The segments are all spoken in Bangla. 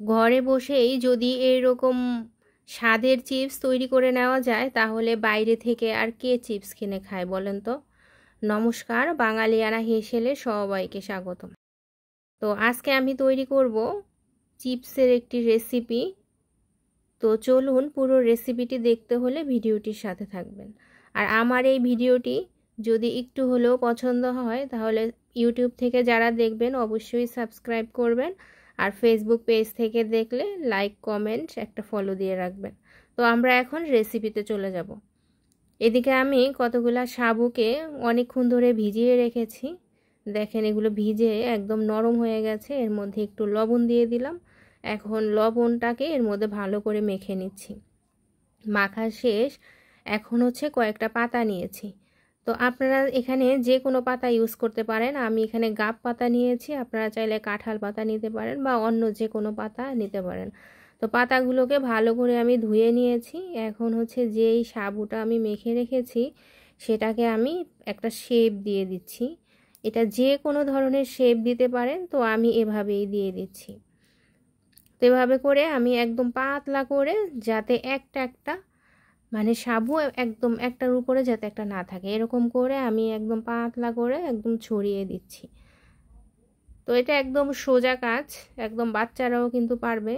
ঘরে বসেই যদি এরকম স্বাদের চিপস তৈরি করে নেওয়া যায়, তাহলে বাইরে থেকে আর কে চিপস কিনে খায় বলেন তো? নমস্কার বাঙালিয়ানা হেসেলে সবাইকে স্বাগতম। তো আজকে আমি তৈরি করব চিপসের একটি রেসিপি। তো চলুন পুরো রেসিপিটি দেখতে হলে ভিডিওটির সাথে থাকবেন। আর আমার এই ভিডিওটি যদি একটু হলেও পছন্দ হয়, তাহলে ইউটিউব থেকে যারা দেখবেন, অবশ্যই সাবস্ক্রাইব করবেন। আর ফেসবুক পেজ থেকে দেখলে লাইক কমেন্ট একটা ফলো দিয়ে রাখবেন। তো আমরা এখন রেসিপিতে চলে যাব। এদিকে আমি কতগুলা সাবুকে অনেকক্ষণ ধরে ভিজিয়ে রেখেছি। দেখেন এগুলো ভিজে একদম নরম হয়ে গেছে। এর মধ্যে একটু লবণ দিয়ে দিলাম। এখন লবণটাকে এর মধ্যে ভালো করে মেখে নিচ্ছি। মাখা শেষ। এখন হচ্ছে কয়েকটা পাতা নিয়েছি। তো আপনারা এখানে যে কোনো পাতা ইউজ করতে পারেন। আমি এখানে গাপ পাতা নিয়েছি, আপনারা চাইলে কাঁঠাল পাতা নিতে পারেন বা অন্য যে কোনো পাতা নিতে পারেন। তো পাতাগুলোকে ভালো করে আমি ধুয়ে নিয়েছি। এখন হচ্ছে যেই সাবুটা আমি মেখে রেখেছি, সেটাকে আমি একটা শেপ দিয়ে দিচ্ছি। এটা যে কোনো ধরনের শেপ দিতে পারেন, তো আমি এভাবেই দিয়ে দিচ্ছি। তো এভাবে করে আমি একদম পাতলা করে যাতে একটা একটা মানে সাবু একদম একটার উপরে যাতে একটা না থাকে। এরকম করে আমি একদম পাতলা করে একদম ছড়িয়ে দিচ্ছি। তো এটা একদম সোজা কাজ, একদম বাচ্চারাও কিন্তু পারবে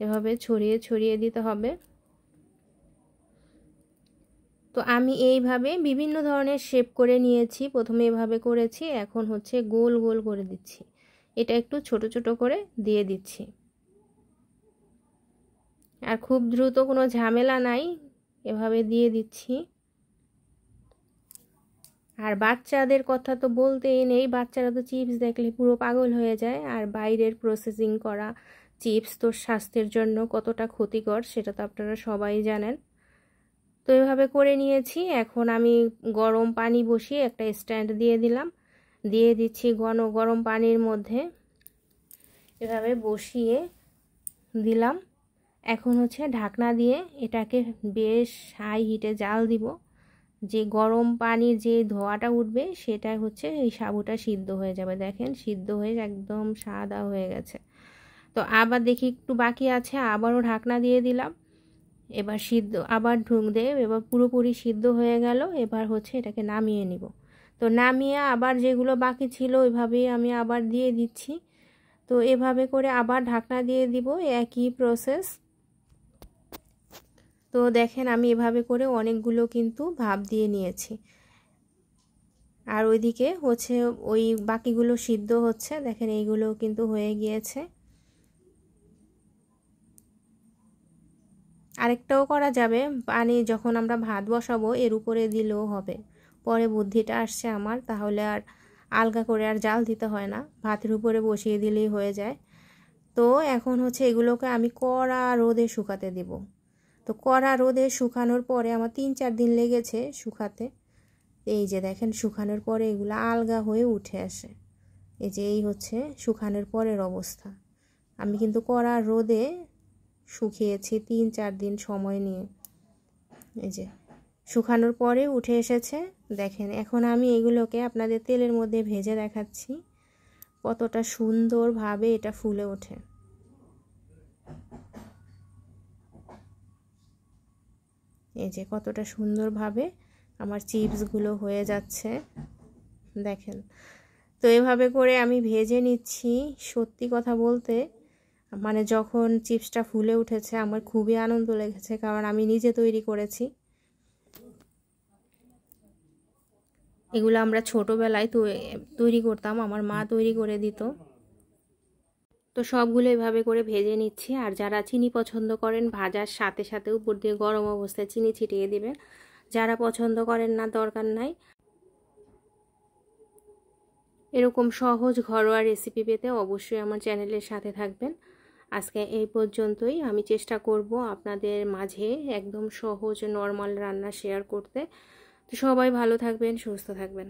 এভাবে ছড়িয়ে ছড়িয়ে দিতে হবে। তো আমি এইভাবে বিভিন্ন ধরনের শেপ করে নিয়েছি, প্রথমে এভাবে করেছি, এখন হচ্ছে গোল গোল করে দিচ্ছি। এটা একটু ছোট ছোট করে দিয়ে দিচ্ছি। আর খুব দ্রুত কোনো ঝামেলা নাই এভাবে দিয়ে দিচ্ছি। আর বাচ্চাদের কথা তো বলতেই নেই, বাচ্চারা তো চিপস দেখলে পুরো পাগল হয়ে যায়। আর বাইরের প্রসেসিং করা চিপস তো স্বাস্থ্যের জন্য কতটা ক্ষতিকর সেটা তো আপনারা সবাই জানেন। তো এভাবে করে নিয়েছি। এখন আমি গরম পানি বসিয়ে একটা স্ট্যান্ড দিয়ে দিলাম। দিয়ে দিচ্ছি ঘন গরম পানির মধ্যে। এভাবে বসিয়ে দিলাম। এখন হচ্ছে ঢাকনা দিয়ে এটাকে বেশ হাই হিটে জাল দিব। যে গরম পানির যে ধোয়াটা উঠবে, সেটা হচ্ছে এই সাবুটা সিদ্ধ হয়ে যাবে। দেখেন, সিদ্ধ হয়ে একদম সাদা হয়ে গেছে। তো আবার দেখি একটু বাকি আছে, আবারও ঢাকনা দিয়ে দিলাম। এবার সিদ্ধ, আবার ঢুক দিয়ে এবার পুরোপুরি সিদ্ধ হয়ে গেল। এবার হচ্ছে এটাকে নামিয়ে নিব। তো নামিয়ে আবার যেগুলো বাকি ছিল, ওইভাবেই আমি আবার দিয়ে দিচ্ছি। তো এভাবে করে আবার ঢাকনা দিয়ে দিব। একই প্রসেস তো দেখেন আমি এভাবে করে অনেকগুলো কিন্তু ভাব দিয়ে নিয়েছি। আর ওইদিকে হচ্ছে ওই বাকিগুলো সিদ্ধ হচ্ছে। দেখেন এইগুলো কিন্তু হয়ে গিয়েছে। আরেকটাও করা যাবে, পানি যখন আমরা ভাত বসাবো এর উপরে দিলেও হবে। পরে বুদ্ধিটা আসছে আমার, তাহলে আর আলগা করে আর জাল দিতে হয় না। ভাতের উপরে বসিয়ে দিলেই হয়ে যায়। তো এখন হচ্ছে এগুলোকে আমি কড়া রোদে শুকাতে দিব। তো কড়া রোদে শুকানোর পরে আমার তিন চার দিন লেগেছে শুকাতে। এই যে দেখেন, শুকানোর পরে এগুলো আলগা হয়ে উঠে আসে। এই যে এই হচ্ছে শুকানোর পরের অবস্থা। আমি কিন্তু কড়া রোদে শুকিয়েছি তিন চার দিন সময় নিয়ে। এই যে শুকানোর পরে উঠে এসেছে। দেখেন, এখন আমি এগুলোকে আপনাদের তেলের মধ্যে ভেজে দেখাচ্ছি কতটা সুন্দরভাবে এটা ফুলে ওঠে। এই যে কতটা সুন্দরভাবে আমার চিপসগুলো হয়ে যাচ্ছে। দেখেন। তো এভাবে করে আমি ভেজে নিচ্ছি সত্যি কথা বলতে। মানে যখন চিপসটা ফুলে উঠেছে আমার খুবই আনন্দ লেগেছে কারণ আমি নিজে তৈরি করেছি। এগুলো আমরা ছোটোবেলায় তৈরি করতাম, আমার মা তৈরি করে দিত। তো সবগুলো এভাবে করে ভেজে নিচ্ছি। আর যারা চিনি পছন্দ করেন, ভাজার সাথে সাথে উপর দিয়ে গরম অবস্থায় চিনি ছিটিয়ে দেবেন যারা পছন্দ করেন না, দরকার নাই। এরকম সহজ ঘরোয়া রেসিপি পেতে অবশ্যই আমার চ্যানেলের সাথে থাকবেন। আজকে এই পর্যন্তই। আমি চেষ্টা করব আপনাদের মাঝে একদম সহজ নর্মাল রান্না শেয়ার করতে। তো সবাই ভালো থাকবেন, সুস্থ থাকবেন।